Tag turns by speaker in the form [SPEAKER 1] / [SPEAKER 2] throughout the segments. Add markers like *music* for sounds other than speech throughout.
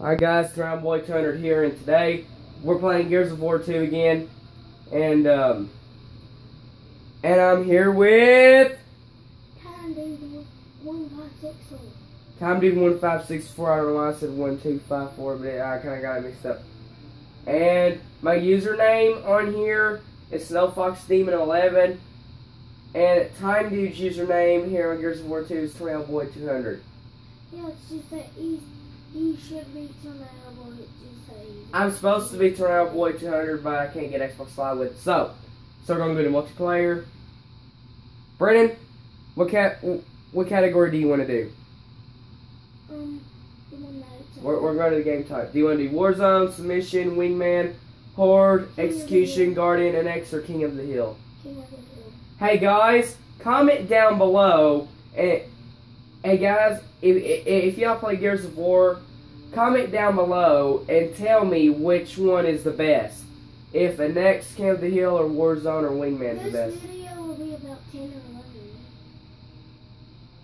[SPEAKER 1] Alright guys, Drown Boy 200 here, and today we're playing Gears of War 2 again, and um, and I'm here with
[SPEAKER 2] Time dude one five six four.
[SPEAKER 1] Time Dude 1564, I don't know why I said 1254, but I kind of got it mixed up. And my username on here is SnowFoxDemon11, and Time Dude's username here on Gears of War 2 is Boy 200
[SPEAKER 2] Yeah, it's just that he he should be tornado boy. It just say
[SPEAKER 1] I'm supposed to be Tornado Boy 200, but I can't get Xbox Live with it. So, so we're going to do to multiplayer. Brennan, what cat, what category do you want to do?
[SPEAKER 2] um the
[SPEAKER 1] We're, we're going to the game type. Do you want to do Warzone, Submission, Wingman, Horde, Execution, Guardian, and X, or King of the Hill?
[SPEAKER 2] King of the Hill.
[SPEAKER 1] Hey guys, comment down below. And hey guys, if, if, if y'all play Gears of War, comment down below and tell me which one is the best. If the next Camp of the Hill or Warzone or Wingman is the
[SPEAKER 2] This
[SPEAKER 1] best.
[SPEAKER 2] video will be about ten or eleven.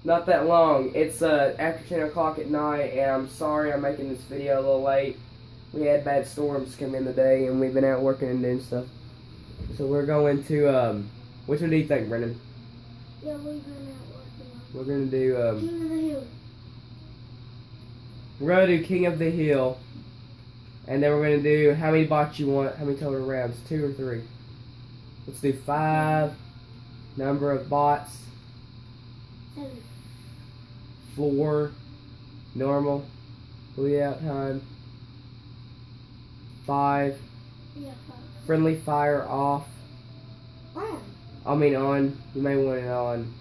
[SPEAKER 1] Not that long. It's uh, after 10 o'clock at night, and I'm sorry I'm making this video a little late. We had bad storms come in today, and we've been out working and doing stuff. So we're going to, um, which one do you think, Brennan?
[SPEAKER 2] Yeah, we've been out working.
[SPEAKER 1] We're going to do, um,
[SPEAKER 2] King of the Hill.
[SPEAKER 1] We're gonna do King of the Hill, and then we're gonna do how many bots you want, how many total rounds, two or three. Let's do five. Number of bots,
[SPEAKER 2] Seven.
[SPEAKER 1] four, normal, bleed time, five,
[SPEAKER 2] Yeah,
[SPEAKER 1] friendly fire off.
[SPEAKER 2] On.
[SPEAKER 1] I mean on. You may want it on.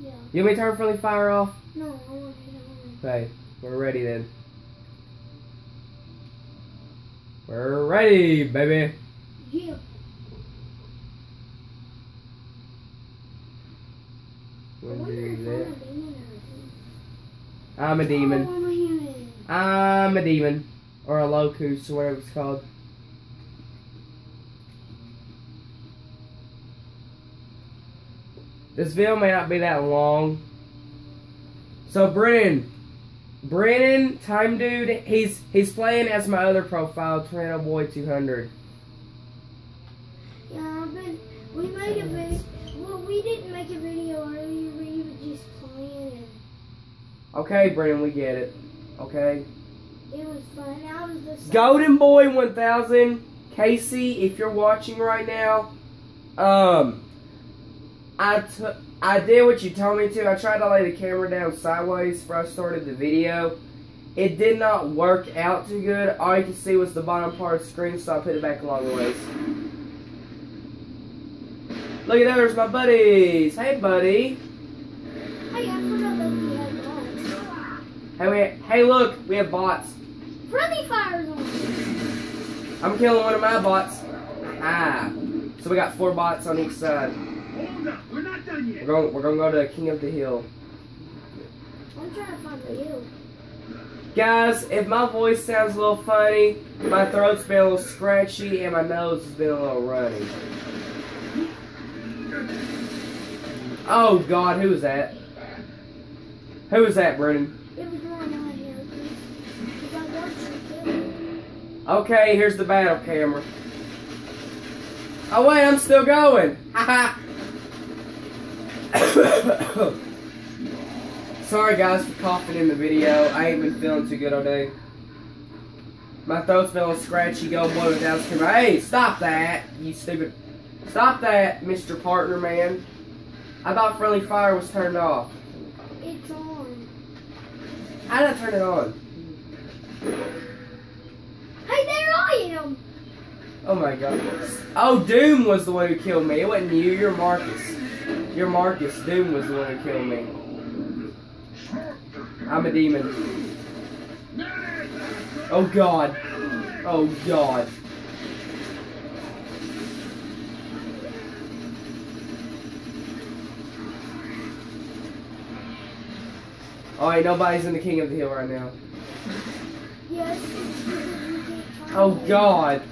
[SPEAKER 2] Yeah.
[SPEAKER 1] You want me to turn friendly fire off?
[SPEAKER 2] No, I want it on.
[SPEAKER 1] Okay, we're ready then. We're ready, baby.
[SPEAKER 2] Yeah. I
[SPEAKER 1] We'll
[SPEAKER 2] wonder
[SPEAKER 1] do
[SPEAKER 2] if
[SPEAKER 1] that.
[SPEAKER 2] I'm a demon or a
[SPEAKER 1] I'm a demon.
[SPEAKER 2] Oh, I'm a human.
[SPEAKER 1] I'm a demon. Or a locust, or whatever it's called. This video may not be that long. So Brennan. Brennan, Time Dude, he's he's playing as my other profile, Tornado Boy 200.
[SPEAKER 2] Yeah, I've. We made a video. Well, we didn't make a video earlier. We were just playing,
[SPEAKER 1] Okay, Brennan, we get it. Okay.
[SPEAKER 2] it was fun. I was the
[SPEAKER 1] Golden Boy 1000, Casey, if you're watching right now, um, I took, I did what you told me to. I tried to lay the camera down sideways before I started the video. It did not work out too good. All you can see was the bottom part of the screen, so I put it back along the ways. Look at that, there's my buddies. Hey, buddy.
[SPEAKER 2] Hey, I forgot that we had bots.
[SPEAKER 1] Hey, we, hey, look, we have bots.
[SPEAKER 2] Friendly fires on.
[SPEAKER 1] I'm killing one of my bots. Ah. So we got four bots on each side.
[SPEAKER 3] We're not done
[SPEAKER 1] We're
[SPEAKER 3] yet.
[SPEAKER 1] going, we're going to go to King of the Hill.
[SPEAKER 2] I'm trying to find hill.
[SPEAKER 1] Guys, if my voice sounds a little funny, my throat's been a little scratchy and my nose has been a little runny. Oh God, who was that? Who was that, Brennan?
[SPEAKER 2] It was one of my hill. Because I watched you kill.
[SPEAKER 1] Okay, here's the battle camera. Oh wait, I'm still going. Haha. *coughs* Sorry guys for coughing in the video. I ain't been feeling too good all day. My throat's little scratchy. Go boy without the camera. Hey, stop that, you stupid. Stop that, Mr. Partner Man. I thought friendly fire was turned off.
[SPEAKER 2] It's on.
[SPEAKER 1] How did I turn it on?
[SPEAKER 2] Hey, there I am.
[SPEAKER 1] Oh my god. Oh, Doom was the one who killed me. It wasn't you. You're Marcus. You're Marcus. Doom was the one who killed me. I'm a demon. Oh god. Oh god. Oh, ain't nobody's in the King of the Hill right now.
[SPEAKER 2] Yes. it's because we can't find
[SPEAKER 1] Oh god.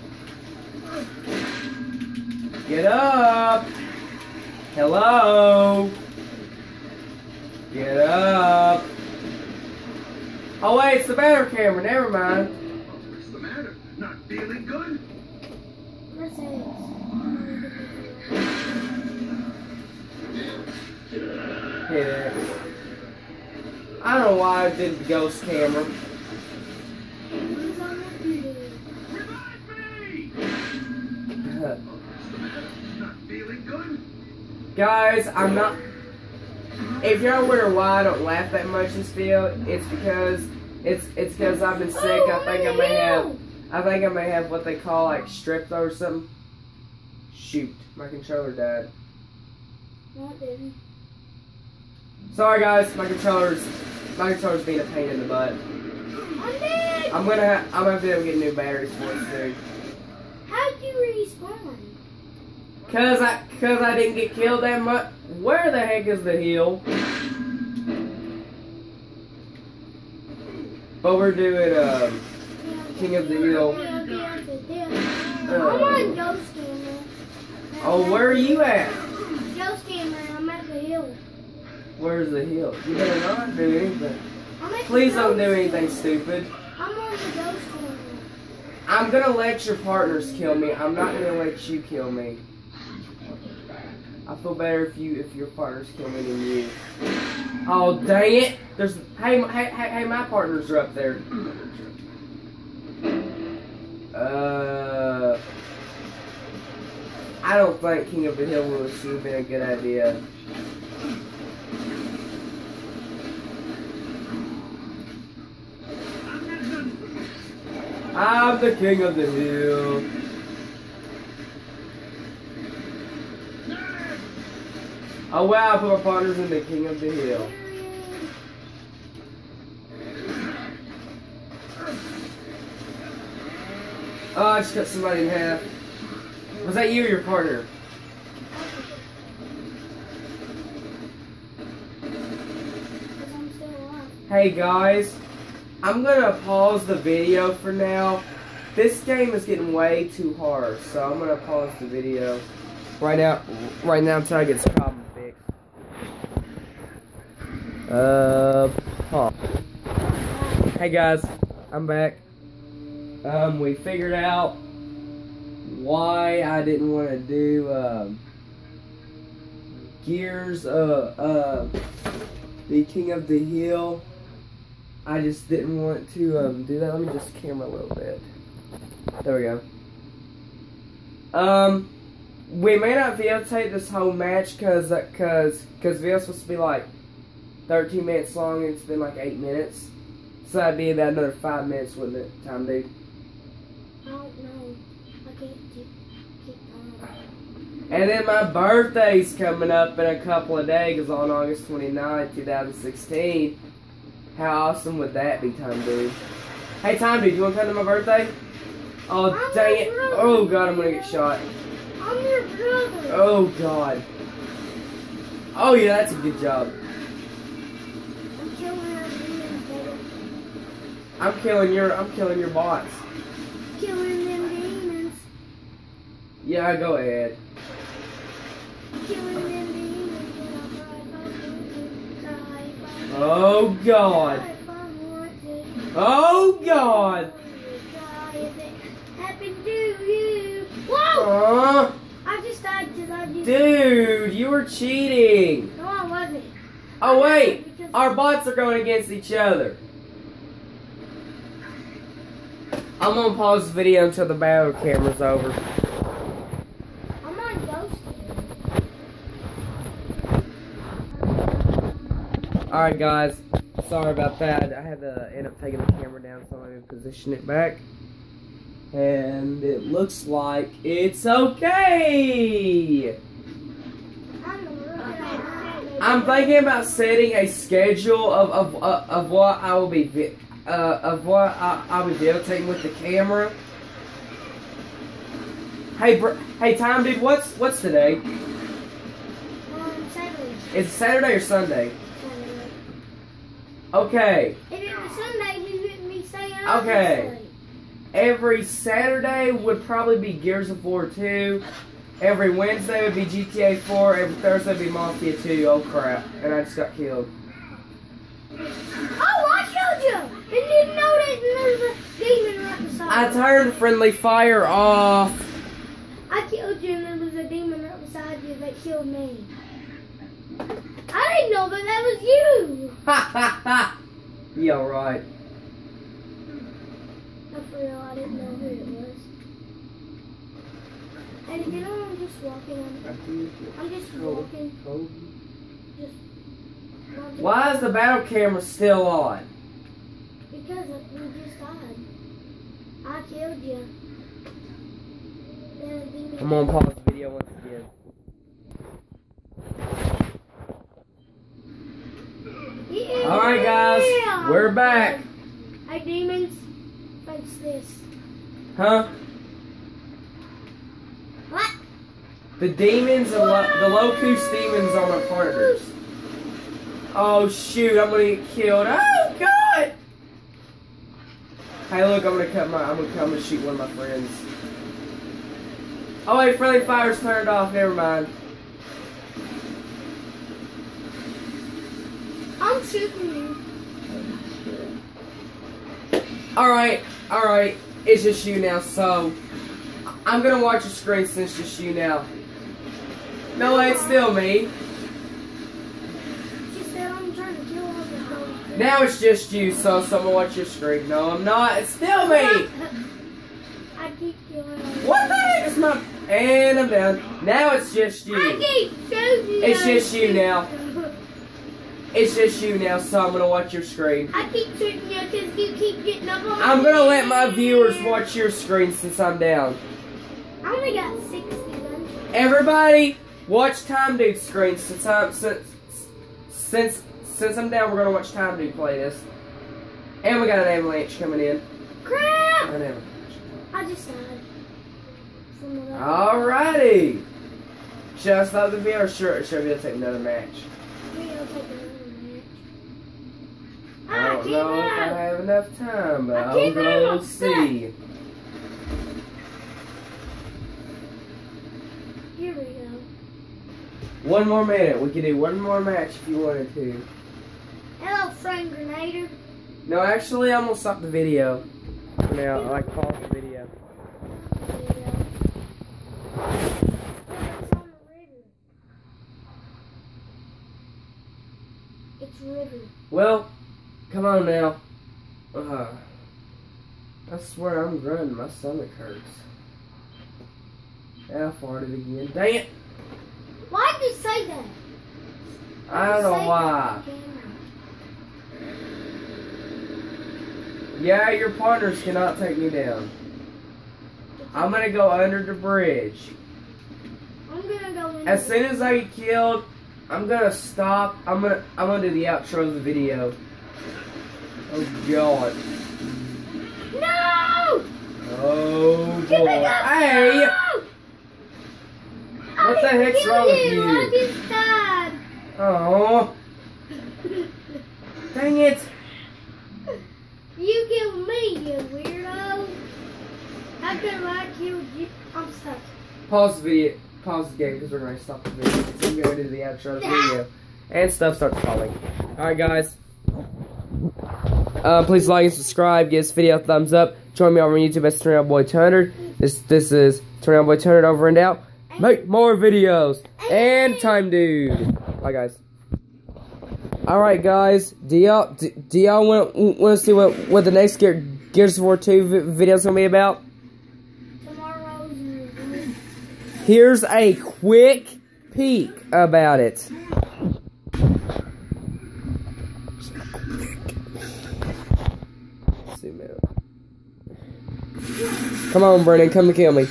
[SPEAKER 1] Get up. Hello. Get up. Oh wait, it's the battle camera. Never mind.
[SPEAKER 3] What's the matter? Not feeling good?
[SPEAKER 1] Hit it. I don't know why I did the ghost camera. Guys, I'm not. If y'all wonder why I don't laugh that much this video, it's because it's it's because I've been sick. I think I may have? I think I may have what they call like strep throat or something. Shoot, my controller died.
[SPEAKER 2] No, it didn't.
[SPEAKER 1] Sorry guys, my controller's my controller's being a pain in the butt.
[SPEAKER 2] I'm!
[SPEAKER 1] I'm gonna ha- I'm gonna have to get new batteries for it soon.
[SPEAKER 2] How'd you respawn?
[SPEAKER 1] Cause I cause I didn't get killed that much. Where the heck is the hill? But we're doing um King of the Hill. Uh,
[SPEAKER 2] I'm on ghost camera.
[SPEAKER 1] Oh, where are you at?
[SPEAKER 2] Ghost camera. I'm at the hill.
[SPEAKER 1] Where's the hill? You better not do anything.
[SPEAKER 2] I'm at the
[SPEAKER 1] Please don't do anything stupid.
[SPEAKER 2] I'm on the ghost camera.
[SPEAKER 1] I'm gonna let your partners kill me. I'm not gonna let you kill me. I feel better if you if your partners kill me than you. Oh dang it! There's hey my- hey hey, my partners are up there. Uh, I don't think King of the Hill would have been a good idea.
[SPEAKER 3] I'm
[SPEAKER 1] the King of the Hill. Oh wow! Put my partners in the King of the Hill. Oh, I just cut somebody in half. Was that you or your partner? Hey guys, I'm gonna pause the video for now. This game is getting way too hard, so I'm gonna pause the video right now. Right now until I get fixed. Uh. Hey guys, I'm back. Um, we figured out why I didn't want to do um, Gears. Uh, uh, the King of the Hill. I just didn't want to um, do that. Let me just camera a little bit. There we go. Um, we may not videotape this whole match because because because video's supposed to be like 13 minutes long and it's been like 8 minutes. So that'd be about another 5 minutes, wouldn't it, time dude?
[SPEAKER 2] I don't know. I can't keep, keep.
[SPEAKER 1] And then my birthday's coming up in a couple of days on August 29, 2016. How awesome would that be, Time Dude? Hey, Time Dude, you want to come to my birthday? Oh,
[SPEAKER 2] I'm
[SPEAKER 1] dang it.
[SPEAKER 2] brother.
[SPEAKER 1] Oh, God, I'm going to get shot.
[SPEAKER 2] I'm your brother.
[SPEAKER 1] Oh, God. Oh, yeah, that's a good job.
[SPEAKER 2] I'm killing her demons, baby.
[SPEAKER 1] I'm killing your, I'm killing your bots.
[SPEAKER 2] Killing them demons.
[SPEAKER 1] Yeah, go ahead.
[SPEAKER 2] Killing them demons. And I'll cry if I want to. Cry if I
[SPEAKER 1] Oh, God.
[SPEAKER 2] Cry if I want to.
[SPEAKER 1] Oh, God.
[SPEAKER 2] Cry oh, if it happened to you. Whoa!
[SPEAKER 1] Aw,
[SPEAKER 2] I just died because I
[SPEAKER 1] dude, you were cheating.
[SPEAKER 2] No, I wasn't.
[SPEAKER 1] Oh, wait. Our bots are going against each other. I'm gonna pause the video until the battle camera's over.
[SPEAKER 2] I'm on ghost.
[SPEAKER 1] Alright, guys. Sorry about that. I had to end up taking the camera down so I can position it back. And it looks like it's okay.
[SPEAKER 2] I'm looking at
[SPEAKER 1] I'm thinking about setting a schedule of of, of, of what I will be uh, of what I, I'll be videotaping with the camera. Hey, br- hey, time dude, what's what's today?
[SPEAKER 2] Um, Saturday.
[SPEAKER 1] Is it Saturday or Sunday?
[SPEAKER 2] Saturday.
[SPEAKER 1] Okay,
[SPEAKER 2] If it was Sunday, you wouldn't be saying
[SPEAKER 1] Okay. every Saturday would probably be Gears of War 2. Every Wednesday would be GTA 4. Every Thursday would be Mafia 2. Oh crap! And I just got killed.
[SPEAKER 2] Oh, I killed you!
[SPEAKER 1] I turned friendly fire off.
[SPEAKER 2] I killed you and there was a demon right beside you that killed me. I didn't know that that was you.
[SPEAKER 1] Ha ha ha. You alright?
[SPEAKER 2] No, for real, I didn't know who it was. And you know, I'm just walking. I'm, I'm just walking. Just walking.
[SPEAKER 1] Why is the battle camera still on?
[SPEAKER 2] Because we just died. I killed you. Then a demon-
[SPEAKER 1] I'm gonna pause the video once again.
[SPEAKER 2] Yeah.
[SPEAKER 1] Alright guys, we're back.
[SPEAKER 2] Hey demons, face this.
[SPEAKER 1] Huh?
[SPEAKER 2] What?
[SPEAKER 1] The demons, and lo- the Locust demons are my partners. Oh shoot, I'm gonna get killed. Oh god! Hey look, I'm gonna cut my, I'm gonna, I'm gonna shoot one of my friends. Oh wait, friendly fire's turned off, never mind.
[SPEAKER 2] I'm shooting you.
[SPEAKER 1] Alright, alright, it's just you now, so I'm gonna watch your screen since it's just you now. No, it's still me.
[SPEAKER 2] She said I'm trying to kill all the ghosts.
[SPEAKER 1] Now it's just you, so someone watch your screen. No, I'm not. It's still me. *laughs*
[SPEAKER 2] I keep all
[SPEAKER 1] What the heck is my? And I'm down. Now it's just
[SPEAKER 2] I
[SPEAKER 1] you.
[SPEAKER 2] keep shooting
[SPEAKER 1] It's just you now. It's just you now, so I'm gonna watch your screen.
[SPEAKER 2] I keep shooting you because you keep getting up on
[SPEAKER 1] I'm gonna let my viewers watch your screen since I'm down.
[SPEAKER 2] I only got 60 guns.
[SPEAKER 1] Everybody, watch Time Dude's screen since I'm since since since I'm down. We're gonna watch Time Dude play this. And we got an avalanche coming in.
[SPEAKER 2] Crap!
[SPEAKER 1] An avalanche.
[SPEAKER 2] I just died.
[SPEAKER 1] Alrighty. Should I stop the video or should, I be able to take another match?
[SPEAKER 2] Take another match.
[SPEAKER 1] I
[SPEAKER 2] Ah,
[SPEAKER 1] don't know if I have enough time, but
[SPEAKER 2] I
[SPEAKER 1] I'll go see.
[SPEAKER 2] Here we go.
[SPEAKER 1] One more minute. We can do one more match if you wanted to.
[SPEAKER 2] Hello, friend Grenader.
[SPEAKER 1] No, actually, I'm gonna stop the video for now. I like pause the video.
[SPEAKER 2] There you go. It's on the river. It's river.
[SPEAKER 1] Well, come on now. Uh, I swear I'm grunting. My stomach hurts. I farted again. Dang it!
[SPEAKER 2] Why'd you say that?
[SPEAKER 1] I don't know why.
[SPEAKER 2] on camera.
[SPEAKER 1] Yeah, your partners cannot take me down. I'm gonna go under the bridge.
[SPEAKER 2] I'm gonna go.
[SPEAKER 1] As soon as I get killed, I'm gonna stop. I'm gonna I'm gonna do the outro of the video. Oh god.
[SPEAKER 2] No!
[SPEAKER 1] Oh
[SPEAKER 2] Get
[SPEAKER 1] boy. Hey!
[SPEAKER 2] No!
[SPEAKER 1] What the
[SPEAKER 2] I didn't
[SPEAKER 1] heck's wrong with
[SPEAKER 2] you?
[SPEAKER 1] you?
[SPEAKER 2] I just died.
[SPEAKER 1] Oh, dang it.
[SPEAKER 2] Me, you weirdo. How come I you? I'm stuck.
[SPEAKER 1] Pause the video. Pause the game because we're gonna stop the video. So I'm gonna do the outro video. And stuff starts falling. Alright guys. Uh, please like and subscribe. Give this video a thumbs up. Join me over on YouTube as Tornado Boy 200. This this is Tornado Boy 200 over and out. Make more videos. And Time Dude. Bye guys. Alright guys. Do y'all do, y'all want want to see what what the next Gear, Gears of War 2 video is gonna be about?
[SPEAKER 2] Tomorrow's.
[SPEAKER 1] Here's a quick peek about it. Come on, Brennan, come and kill me.